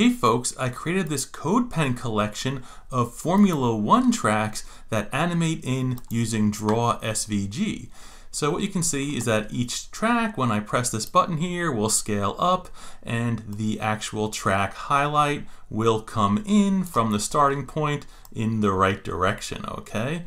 Hey folks, I created this CodePen collection of Formula One tracks that animate in using Draw SVG. So what you can see is that each track, when I press this button here, will scale up and the actual track highlight will come in from the starting point in the right direction, okay?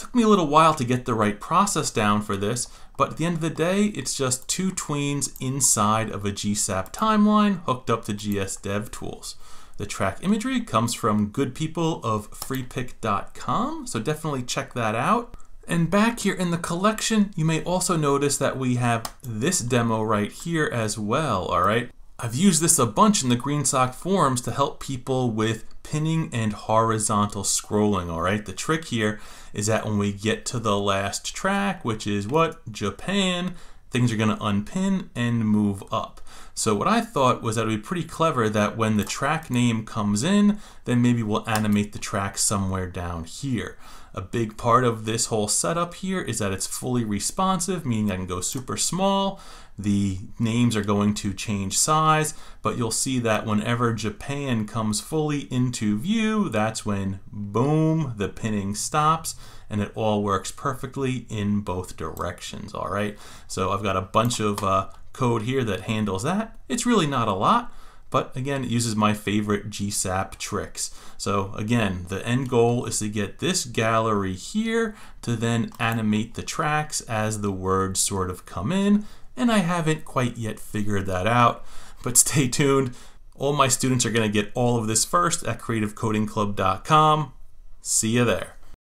Took me a little while to get the right process down for this, but at the end of the day, it's just two tweens inside of a GSAP timeline hooked up to GS Dev tools. The track imagery comes from good people of freepik.com, so definitely check that out. And back here in the collection, you may also notice that we have this demo right here as well, all right? I've used this a bunch in the GreenSock forums to help people with pinning and horizontal scrolling, all right? The trick here is that when we get to the last track, which is what? Japan, things are gonna unpin and move up. So what I thought was that it would be pretty clever that when the track name comes in, then maybe we'll animate the track somewhere down here. A big part of this whole setup here is that it's fully responsive, meaning I can go super small. The names are going to change size, but you'll see that whenever Japan comes fully into view, that's when, boom, the pinning stops and it all works perfectly in both directions, all right? So I've got a bunch of uh, code here that handles that. It's really not a lot, but again, it uses my favorite GSAP tricks. So again, the end goal is to get this gallery here to then animate the tracks as the words sort of come in. And I haven't quite yet figured that out, but stay tuned. All my students are gonna get all of this first at creativecodingclub.com. See you there.